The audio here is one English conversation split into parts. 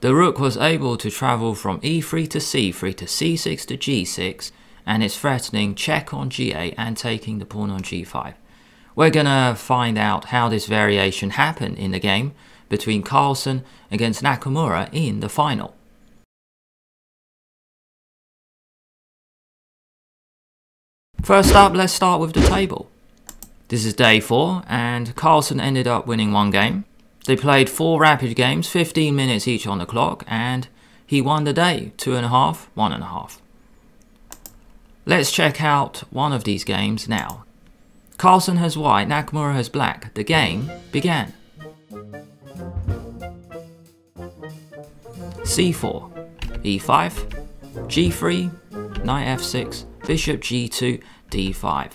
The rook was able to travel from e3 to c3 to c6 to g6 and is threatening check on g8 and taking the pawn on g5. We're gonna find out how this variation happened in the game between Carlsen against Nakamura in the final. First up, let's start with the table. This is day 4 and Carlsen ended up winning one game. They played 4 rapid games, 15 minutes each on the clock and he won the day, two and a half, one and a half. Let's check out one of these games now. Carlsen has white, Nakamura has black. The game began. c4, e5, g3, knight f6, bishop g2, d5.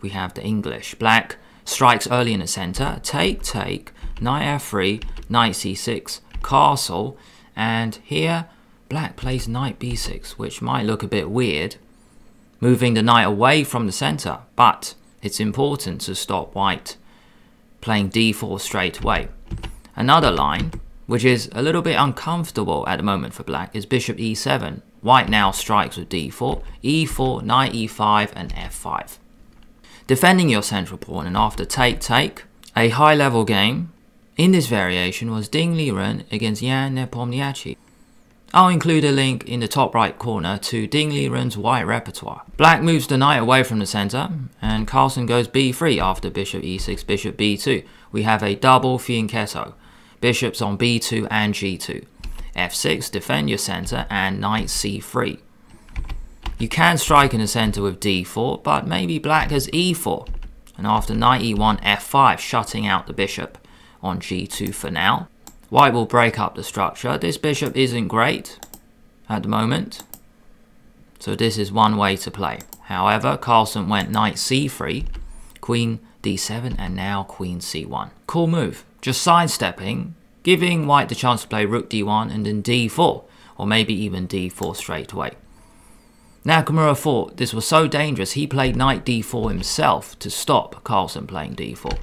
We have the English. Black strikes early in the center, take, take, knight f3, knight c6, castle, and here black plays knight b6, which might look a bit weird, moving the knight away from the center, but it's important to stop white playing d4 straight away. Another line, which is a little bit uncomfortable at the moment for black, is bishop e7. White now strikes with d4, e4, knight e5, and f5. Defending your central pawn and after take-take, a high-level game in this variation was Ding Liren against Jan Nepomniachtchi. I'll include a link in the top right corner to Ding Liren's white repertoire. Black moves the knight away from the center, and Carlsen goes b3 after bishop e6, bishop b2. We have a double fianchetto, bishops on b2 and g2. f6, defend your center, and knight c3. You can strike in the center with d4, but maybe black has e4, and after knight e1, f5, shutting out the bishop on g2 for now. White will break up the structure. This bishop isn't great at the moment. So this is one way to play. However, Carlsen went knight c3, queen d7, and now queen c1. Cool move. Just sidestepping, giving white the chance to play rook d1 and then d4, or maybe even d4 straight away. Nakamura thought this was so dangerous he played knight d4 himself to stop Carlsen playing d4.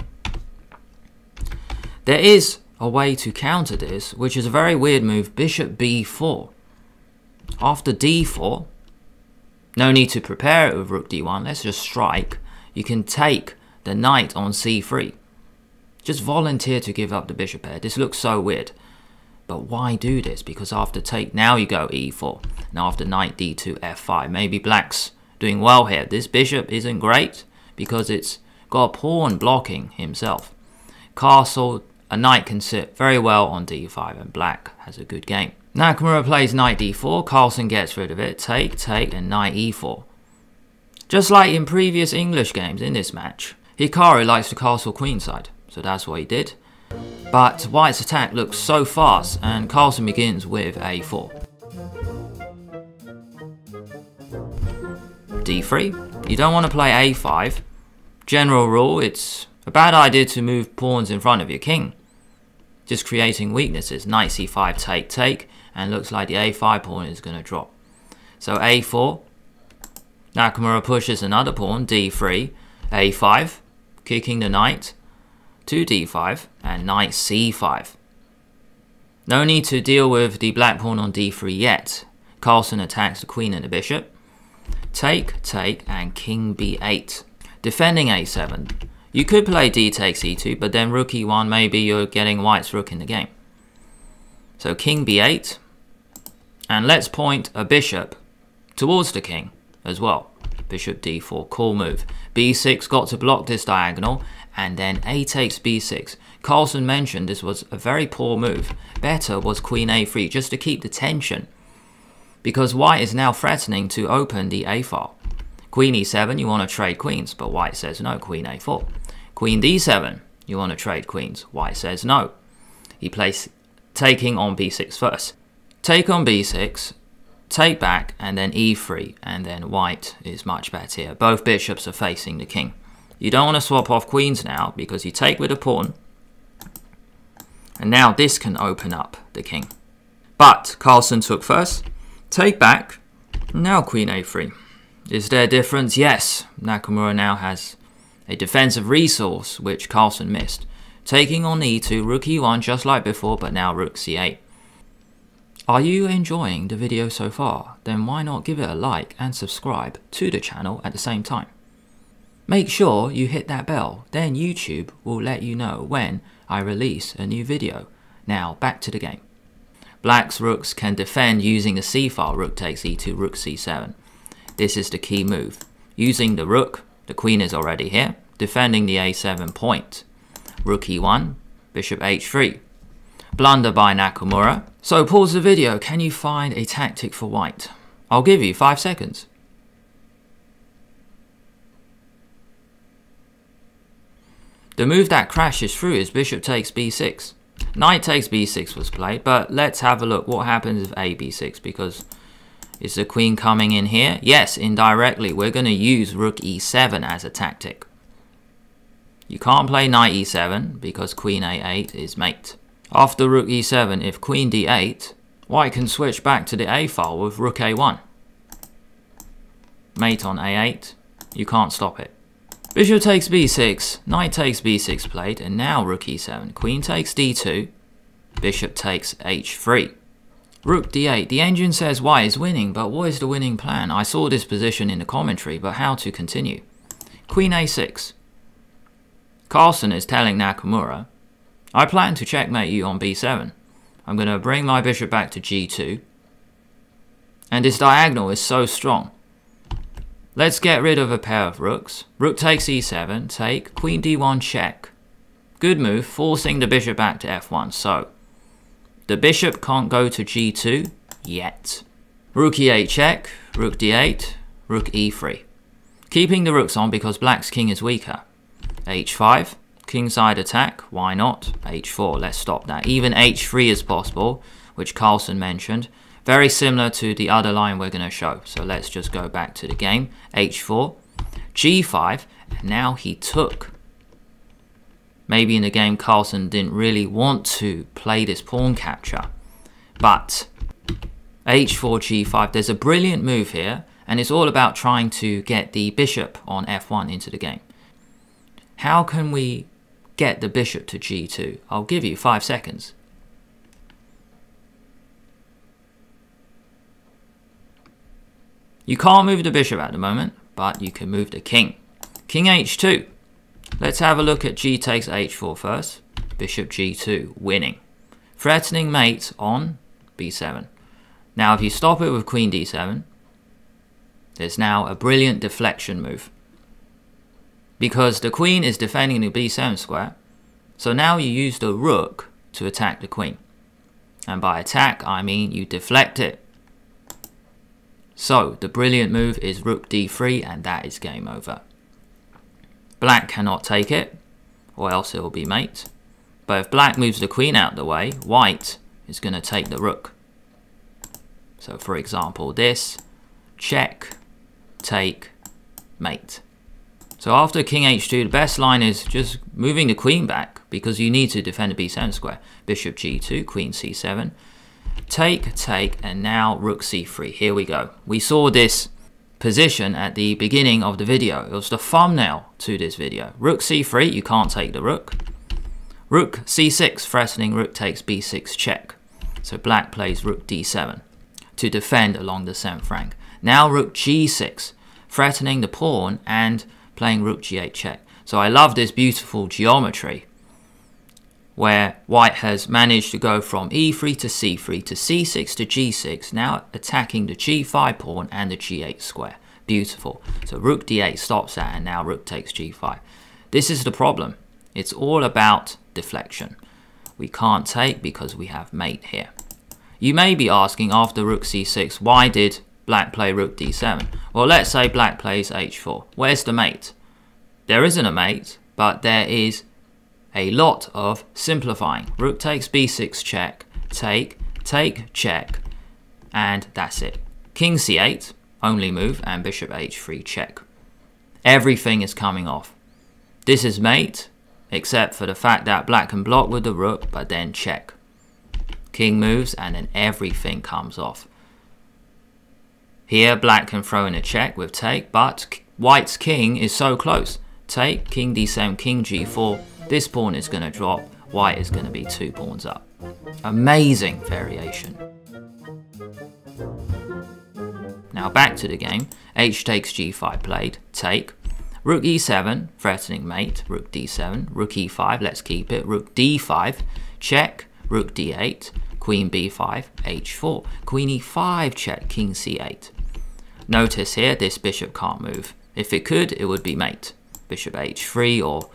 There is a way to counter this, which is a very weird move, bishop b4. After d4, no need to prepare it with rook d1, let's just strike. You can take the knight on c3. Just volunteer to give up the bishop pair. This looks so weird. But why do this? Because after take, now you go e4. Now after knight d2, f5. Maybe black's doing well here. This bishop isn't great because it's got a pawn blocking himself. Castle a knight can sit very well on d5 and black has a good game. Nakamura plays knight d4, Carlsen gets rid of it, take, take, and knight e4. Just like in previous English games in this match, Hikaru likes to castle queenside, so that's what he did. But White's attack looks so fast and Carlsen begins with a4. d3, you don't want to play a5. General rule, it's a bad idea to move pawns in front of your king. Just creating weaknesses. Knight c5 take take and looks like the a5 pawn is going to drop. So a4. Nakamura pushes another pawn, d3, a5, kicking the knight to d5 and knight c5. No need to deal with the black pawn on d3 yet. Carlsen attacks the queen and the bishop. Take, take, and king b8. Defending a7. You could play d takes e2, but then rook e1, maybe you're getting white's rook in the game. So king b8, and let's point a bishop towards the king as well. Bishop d4, cool move. b6 got to block this diagonal, and then a takes b6. Carlsen mentioned this was a very poor move. Better was queen a3, just to keep the tension. Because white is now threatening to open the a file. Queen e7, you want to trade queens, but white says no, queen a4. Queen d7, you want to trade queens. White says no. He plays taking on b6 first. Take on b6, take back, and then e3, and then white is much better here. Both bishops are facing the king. You don't want to swap off queens now, because you take with a pawn, and now this can open up the king. But Carlsen took first, take back, now queen a3. Is there a difference? Yes, Nakamura now has a defensive resource which Carlsen missed. Taking on e2, rook e1 just like before, but now rook c8. Are you enjoying the video so far? Then why not give it a like and subscribe to the channel at the same time? Make sure you hit that bell, then YouTube will let you know when I release a new video. Now back to the game. Black's rooks can defend using the c-file rook takes e2, rook c7. This is the key move. Using the rook, the queen is already here, defending the a7 point. Rook e1, bishop h3. Blunder by Nakamura. So pause the video, can you find a tactic for white? I'll give you 5 seconds. The move that crashes through is bishop takes b6. Knight takes b6 was played, but let's have a look what happens if a b6 because is the queen coming in here? Yes, indirectly. We're going to use rook e7 as a tactic. You can't play knight e7 because queen a8 is mate. After rook e7, if queen d8, white can switch back to the a file with rook a1. Mate on a8, you can't stop it. Bishop takes b6, knight takes b6 played, and now rook e7. Queen takes d2, bishop takes h3. Rook d8. The engine says white is winning, but what is the winning plan? I saw this position in the commentary, but how to continue? Queen a6. Carlsen is telling Nakamura, I plan to checkmate you on b7. I'm going to bring my bishop back to g2. And this diagonal is so strong. Let's get rid of a pair of rooks. Rook takes e7, take, queen d1 check. Good move, forcing the bishop back to f1. So, the bishop can't go to g2 yet. Rook e8 check, rook d8, rook e3. Keeping the rooks on because black's king is weaker. h5, kingside attack, why not? h4, let's stop that. Even h3 is possible, which Carlsen mentioned. Very similar to the other line we're going to show. So let's just go back to the game. h4, g5, and now he took. Maybe in the game Carlsen didn't really want to play this pawn capture. But h4, g5, there's a brilliant move here. And it's all about trying to get the bishop on f1 into the game. How can we get the bishop to g2? I'll give you five seconds. You can't move the bishop at the moment, but you can move the king. King h2. Let's have a look at g takes h4 first. Bishop g2, winning. Threatening mate on b7. Now if you stop it with queen d7, there's now a brilliant deflection move. Because the queen is defending the b7 square, so now you use the rook to attack the queen. And by attack, I mean you deflect it so the brilliant move is rook d3 and that is game over. Black cannot take it or else it will be mate. But if black moves the queen out the way, white is going to take the rook. So for example this, check, take, mate. So after king h2, the best line is just moving the queen back because you need to defend the b7 square. Bishop g2, queen c7, Take, take, and now rook c3. Here we go. We saw this position at the beginning of the video. It was the thumbnail to this video. Rook c3, you can't take the rook. Rook c6, threatening rook takes b6 check. So black plays rook d7 to defend along the seventh rank. Now rook g6, threatening the pawn and playing rook g8 check. So I love this beautiful geometry where white has managed to go from e3 to c3 to c6 to g6, now attacking the g5 pawn and the g8 square. Beautiful. So rook d8 stops that and now rook takes g5. This is the problem. It's all about deflection. We can't take because we have mate here. You may be asking after rook c6, why did black play rook d7? Well, let's say black plays h4. Where's the mate? There isn't a mate, but there is a lot of simplifying. Rook takes b6 check, take, take, check, and that's it. King c8, only move, and bishop h3 check. Everything is coming off. This is mate, except for the fact that black can block with the rook, but then check. King moves, and then everything comes off. Here, black can throw in a check with take, but white's king is so close. Take, king d7, king g4, this pawn is going to drop, white is going to be two pawns up. Amazing variation. Now back to the game. h takes g5 played, take. Rook e7, threatening mate, rook d7, rook e5, let's keep it, rook d5, check, rook d8, queen b5, h4, queen e5 check, king c8. Notice here, this bishop can't move. If it could, it would be mate. Bishop h3 or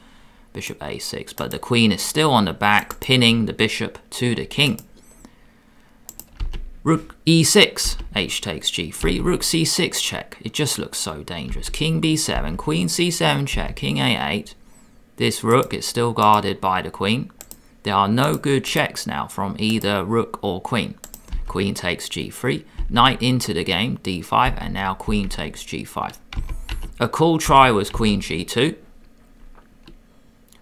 bishop a6, but the queen is still on the back, pinning the bishop to the king. Rook e6, h takes g3, rook c6 check. It just looks so dangerous. King b7, queen c7 check, king a8. This rook is still guarded by the queen. There are no good checks now from either rook or queen. Queen takes g3, knight into the game, d5, and now queen takes g5. A cool try was queen g2,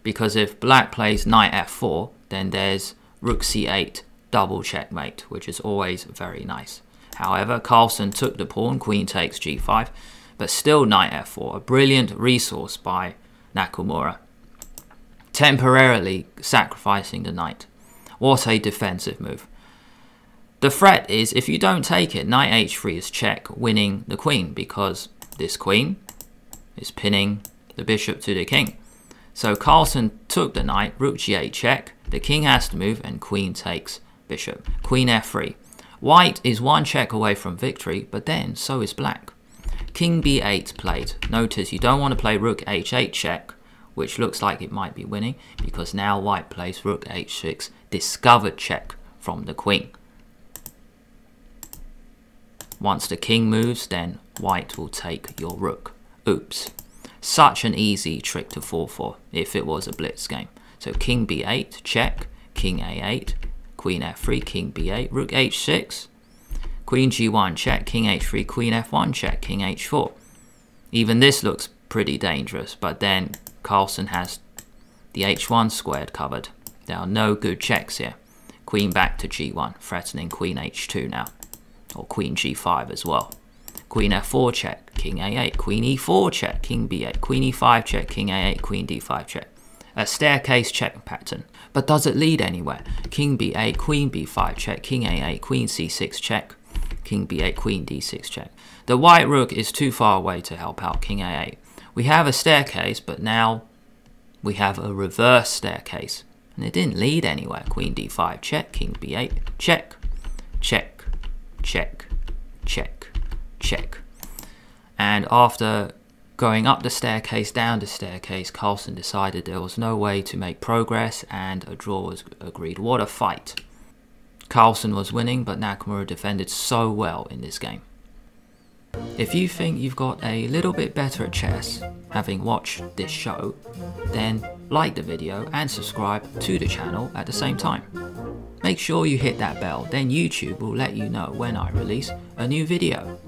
because if black plays knight f4, then there's rook c8, double checkmate, which is always very nice. However, Carlsen took the pawn, queen takes g5, but still knight f4, a brilliant resource by Nakamura, temporarily sacrificing the knight. What a defensive move. The threat is if you don't take it, knight h3 is check, winning the queen, because this queen is pinning the bishop to the king. So Carlsen took the knight, rook g8 check, the king has to move, and queen takes bishop. Queen f3. White is one check away from victory, but then so is black. King b8 played. Notice you don't want to play rook h8 check, which looks like it might be winning, because now white plays rook h6, discovered check from the queen. Once the king moves, then white will take your rook. Oops. Such an easy trick to fall for if it was a blitz game. So king b8, check, king a8, queen f3, king b8, rook h6, queen g1 check, king h3, queen f1 check, king h4. Even this looks pretty dangerous, but then Carlsen has the h1 squared covered. There are no good checks here. Queen back to g1, threatening queen h2 now, or queen g5 as well. Queen f4 check, king a8, queen e4 check, king b8, queen e5 check, king a8, queen d5 check a staircase check pattern. But does it lead anywhere? King b8, queen b5 check, king a8, queen c6 check, king b8, queen d6 check. The white rook is too far away to help out king a8. We have a staircase, but now we have a reverse staircase. And it didn't lead anywhere. Queen d5 check, king b8 check, check, check, check, check. And after Going up the staircase, down the staircase, Carlsen decided there was no way to make progress and a draw was agreed. What a fight. Carlsen was winning, but Nakamura defended so well in this game. If you think you've got a little bit better at chess, having watched this show, then like the video and subscribe to the channel at the same time. Make sure you hit that bell, then YouTube will let you know when I release a new video.